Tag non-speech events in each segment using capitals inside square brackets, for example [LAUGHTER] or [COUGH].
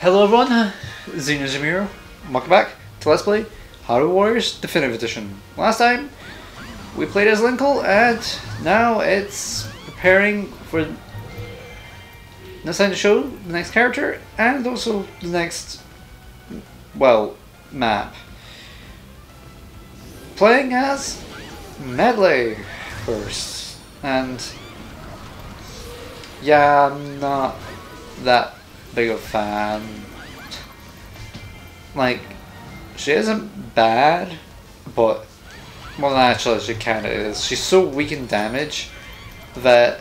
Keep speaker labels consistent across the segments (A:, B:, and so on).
A: Hello everyone, Xeno Zamiro. Welcome back to Let's Play Hyrule Warriors Definitive Edition. Last time we played as Linkle and now it's preparing for next time to show the next character and also the next, well, map. Playing as Medli first and yeah, I'm not that big of a fan. Like, she isn't bad, but more well, actually, she kind of is. She's so weak in damage that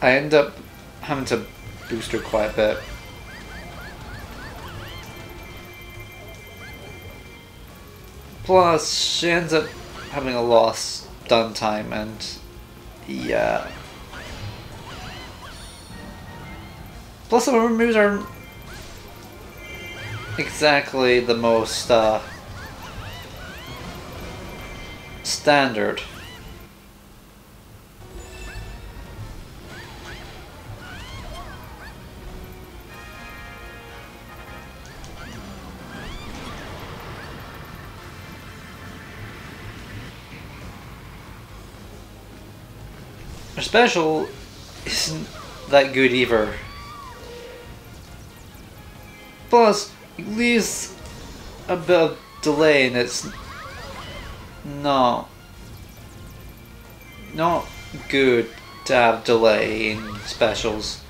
A: I end up having to boost her quite a bit. Plus, she ends up having a lost stun time, and yeah. Plus, of her moves aren't exactly the most uh, standard. Her special isn't that good either. Plus, it leaves a bit of delay and it's not not good to have delay in specials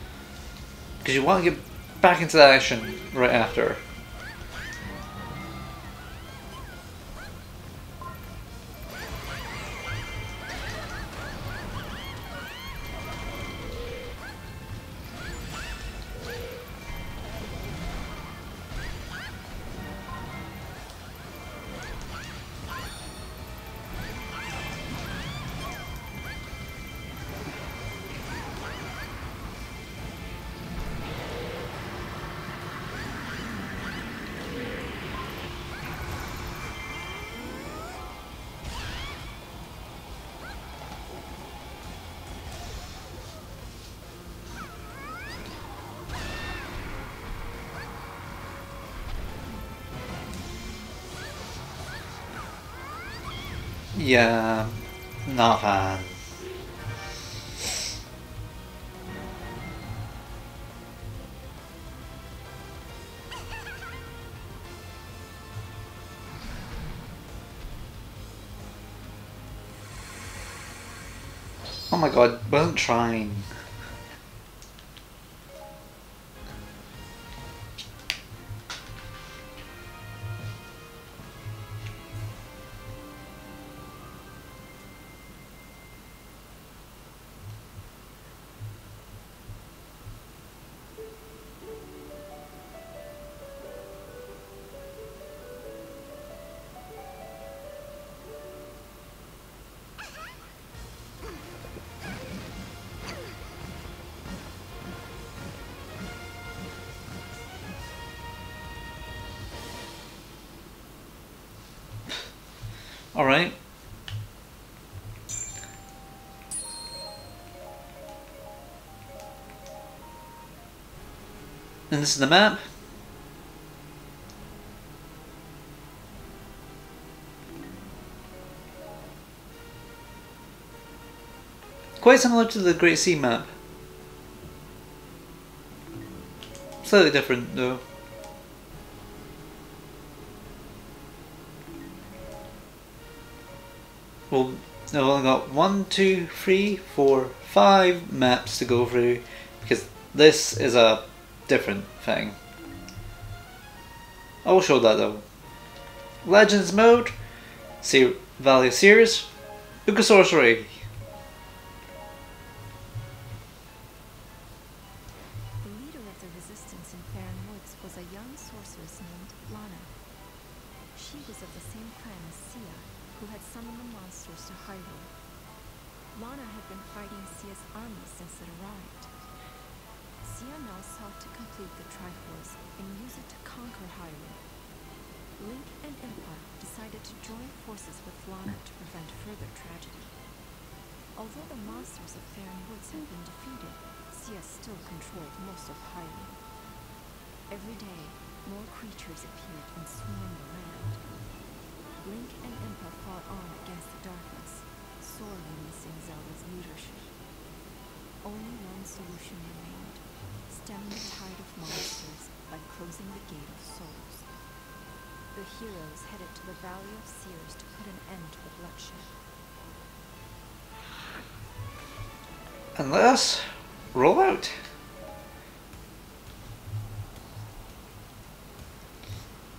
A: because you want to get back into that action right after. Yeah, not fan. Oh my god, wasn't trying. Alright. And this is the map. Quite similar to the Great Sea map. Slightly different though. Well, I've only got one, two, three, four, five maps to go through because this is a different thing. I will show that though. Legends mode, see Valley Seers, Book of Sorcery.
B: Controlled most of Hyrule. Every day, more creatures appeared and swarmed the land. Link and Impa fought on against the darkness, sorely missing Zelda's leadership. Only one solution remained, stemming the tide of monsters by closing the Gate of Souls. The heroes headed to the Valley of Seers to put an end to the bloodshed.
A: Us roll out.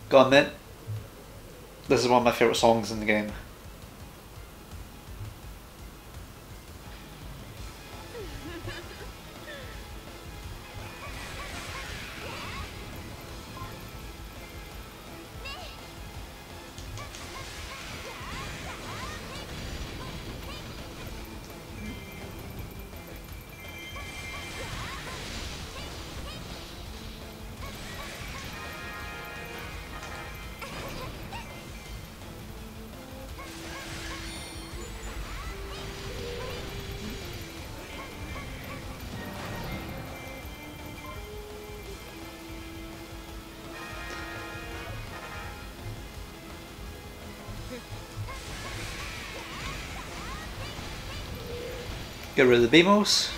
A: Gotta admit, this is one of my favourite songs in the game. Get rid of the BMOS.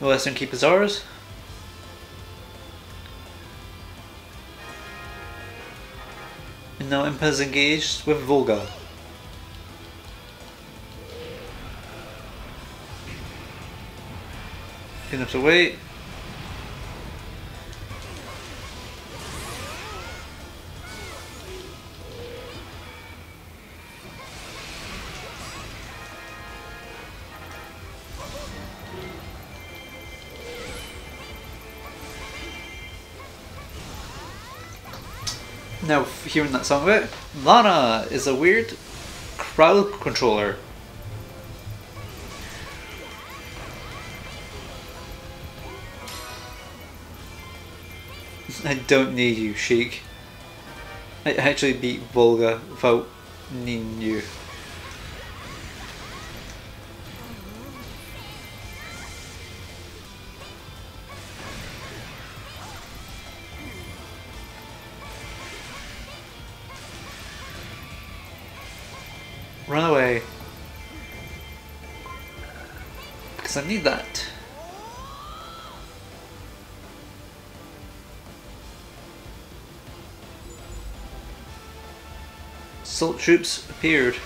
A: Western keep his ours. Now engaged with Volga. Gonna have to wait. Hearing that song of it, Lana is a weird crowd controller. [LAUGHS] I don't need you, Sheik. I actually beat Volga without needing you. I need that. Salt troops appeared.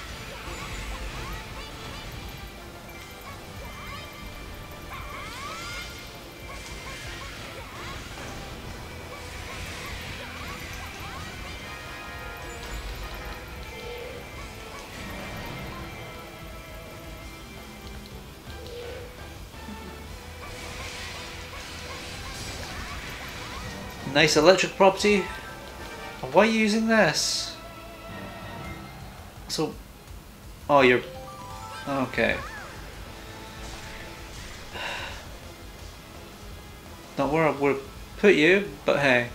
A: Nice electric property. Why are you using this? So, oh, you're okay. Not where I would put you, but hey.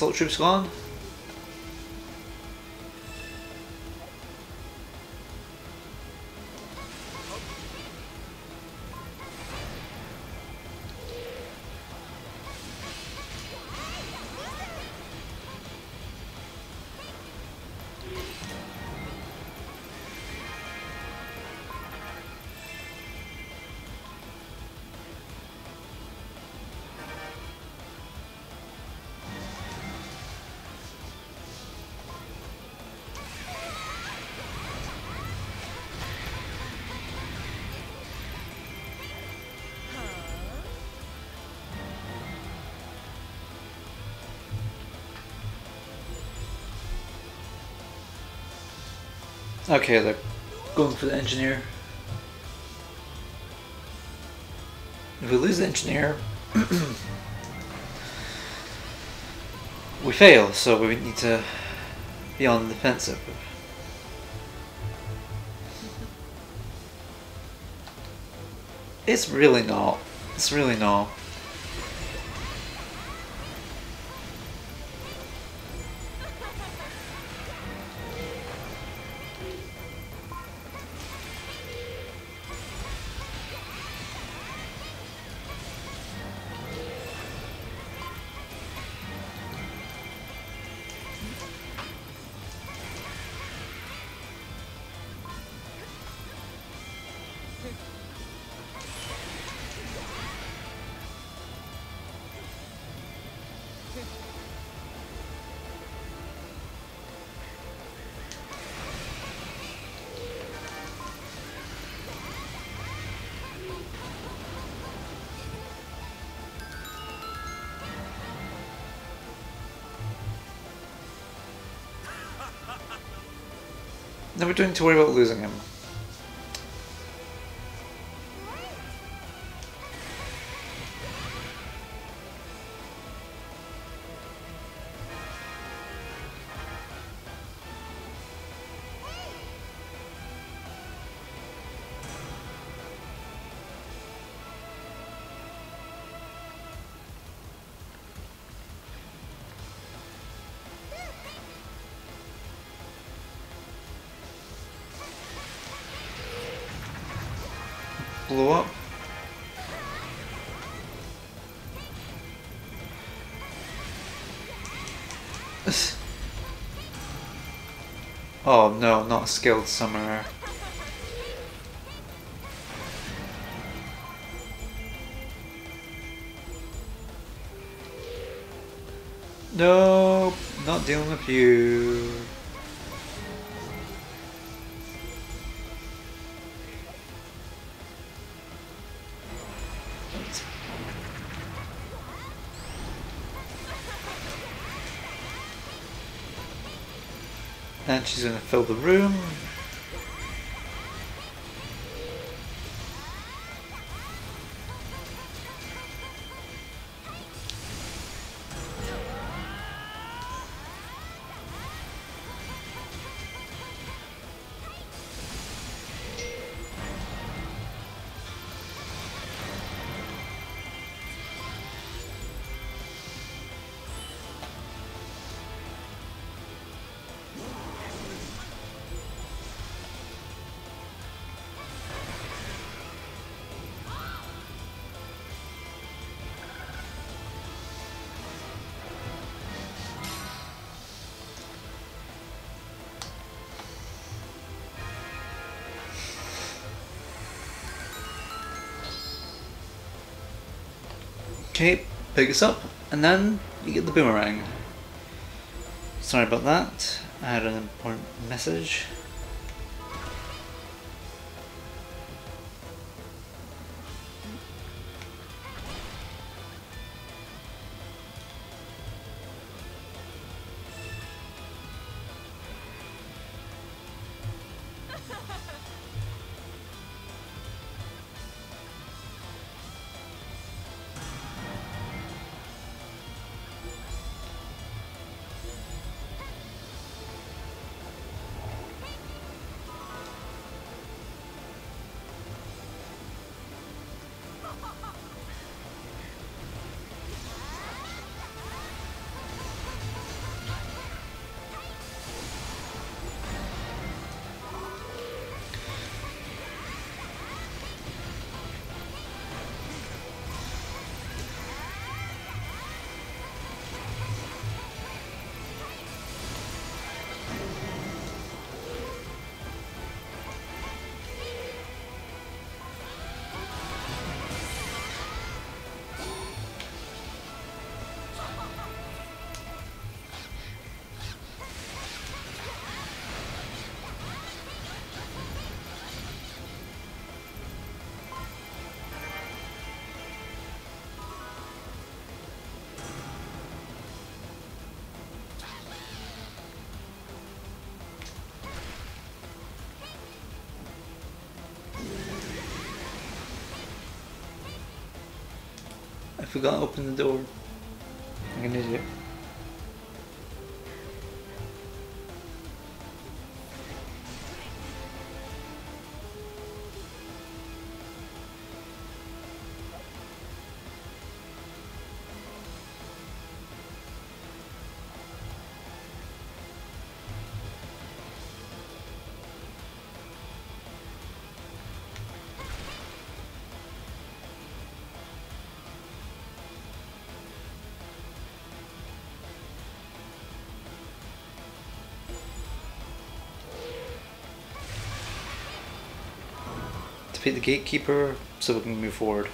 A: Salt troops gone. Okay, they're going for the engineer. If we lose the engineer, [CLEARS THROAT] we fail, so we need to be on the defensive. It's really not. It's really not. Never doing to worry about losing him. Blew up. [LAUGHS] Oh no, not skilled summoner. Nope, not dealing with you. And she's going to fill the room. Pick us up, and then you get the boomerang. Sorry about that. I had an important message. Forgot to open the door. I'm an idiot. Defeat the gatekeeper so we can move forward.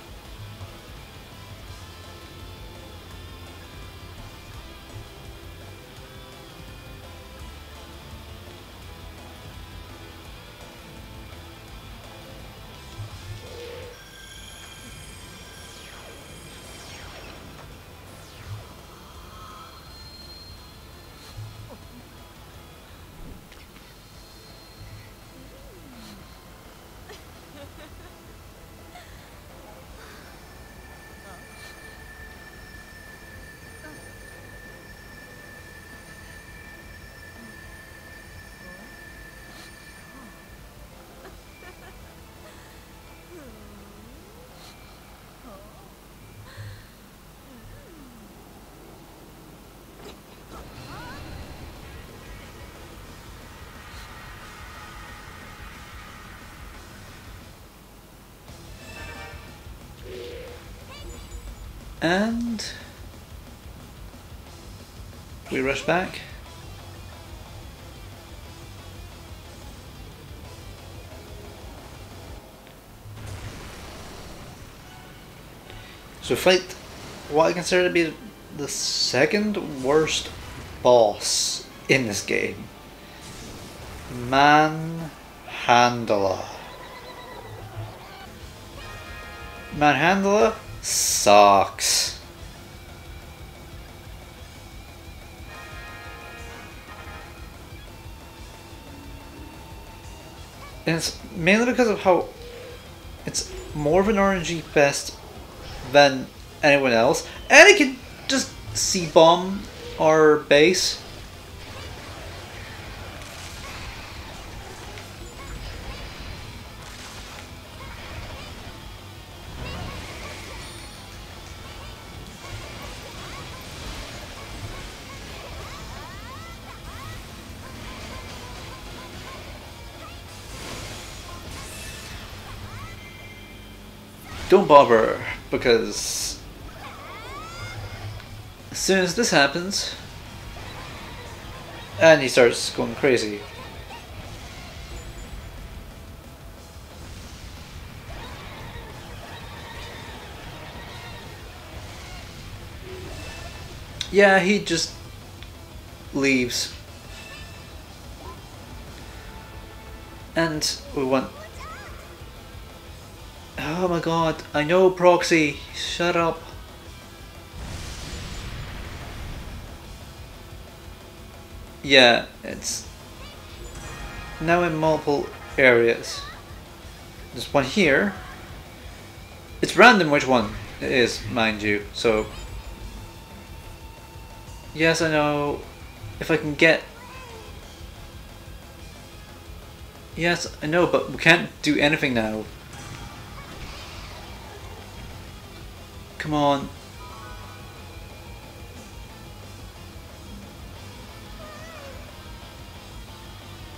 A: And we rush back. So fight what I consider to be the second worst boss in this game. Manhandla. Manhandla sucks. And it's mainly because of how it's more of an RNG fest than anyone else. And it can just C-bomb our base. Don't bother, because as soon as this happens, and he starts going crazy. Yeah, he just leaves. And we want Oh my god, I know Proxi, shut up. Yeah, it's now in multiple areas. There's one here. It's random which one it is, mind you, so... Yes, I know. If I can get... Yes, I know, but we can't do anything now. Come on.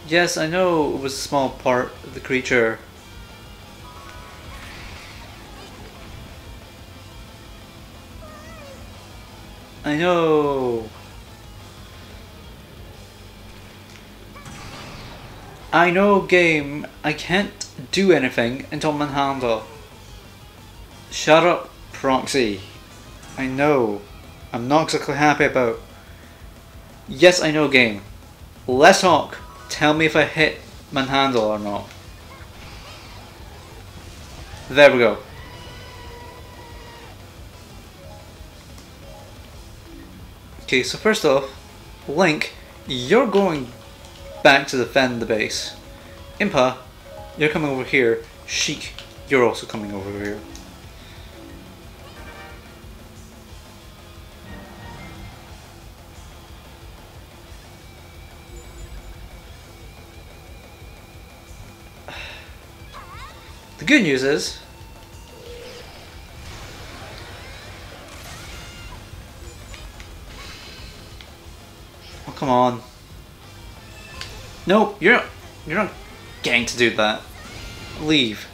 A: Yes, I know it was a small part of the creature. I know. I know game, I can't do anything until Manhandla. Shut up. Proxi. I know. I'm not exactly happy about. Yes, I know game. Let's talk. Tell me if I hit Manhandla or not. There we go. Okay, so first off, Link, you're going back to defend the base. Impa, you're coming over here. Sheik, you're also coming over here. Good news is Oh come on. Nope, you're not you're not getting to do that. Leave.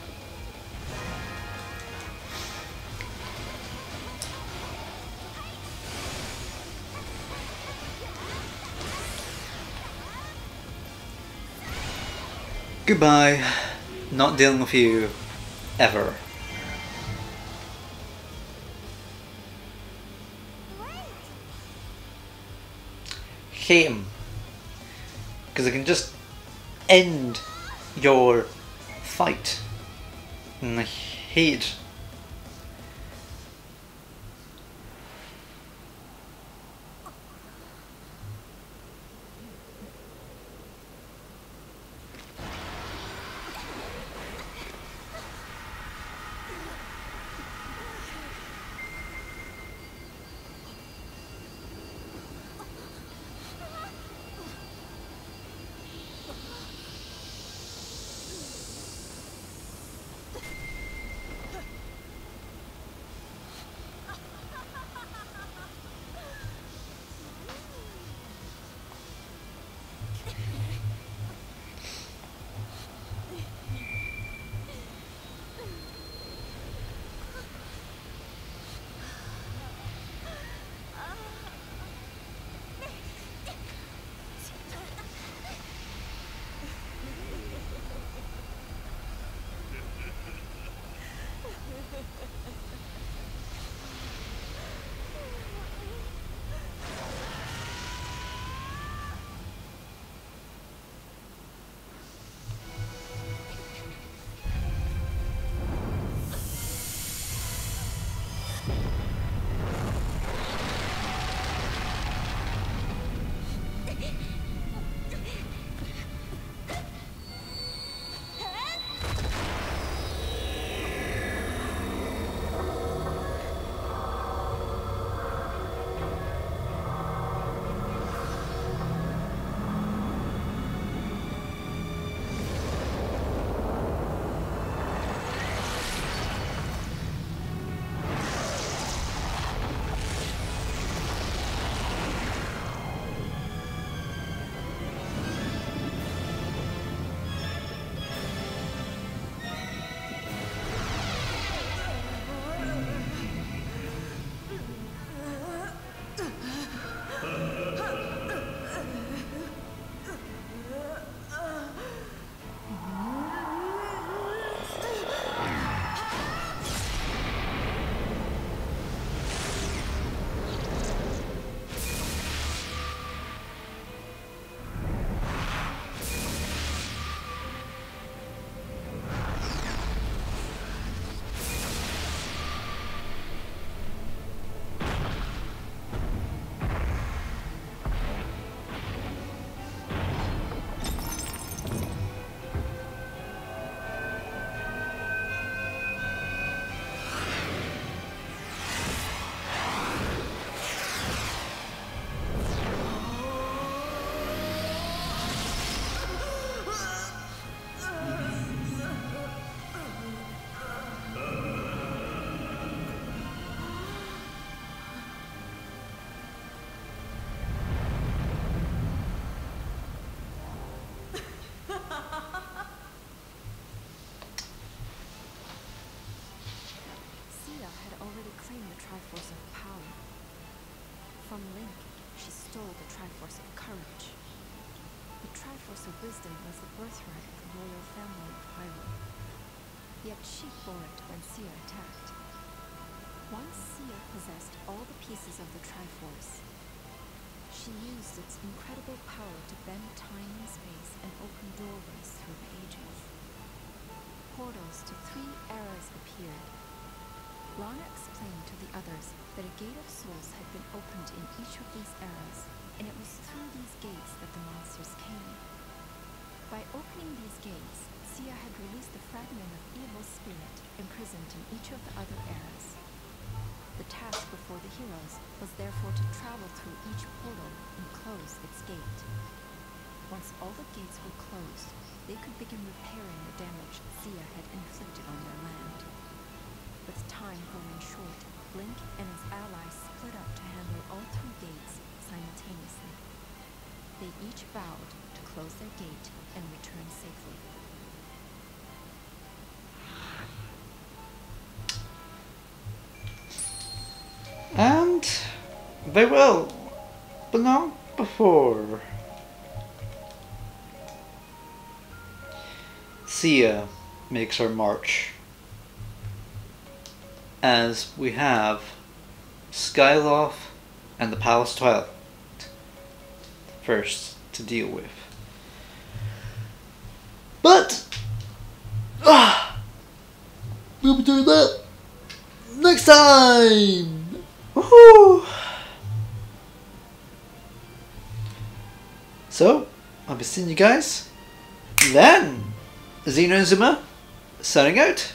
A: Goodbye. Not dealing with you ever. Him. Because I can just end your fight. And I hate
B: Courage. The Triforce of Wisdom was the birthright of the royal family of Hyrule. Yet she bore it when Cia attacked. Once Cia possessed all the pieces of the Triforce, she used its incredible power to bend time and space and open doorways through the ages. Portals to three eras appeared. Lana explained to the others that a gate of souls had been opened in each of these eras, and it was through these gates that the monsters came. By opening these gates, Cia had released the fragment of evil spirit imprisoned in each of the other eras. The task before the heroes was therefore to travel through each portal and close its gate. Once all the gates were closed, they could begin repairing the damage Cia had inflicted on their land. With time growing short, Link and his allies split up to handle all three gates simultaneously. They each vowed to close their gate and return safely.
A: And they will, but not before. Cia makes her march. As we have Skyloft and the Palace Twilight first to deal with. But ah, we'll be doing that next time. Woohoo! So, I'll be seeing you guys then. Xeno Inazuma, signing out.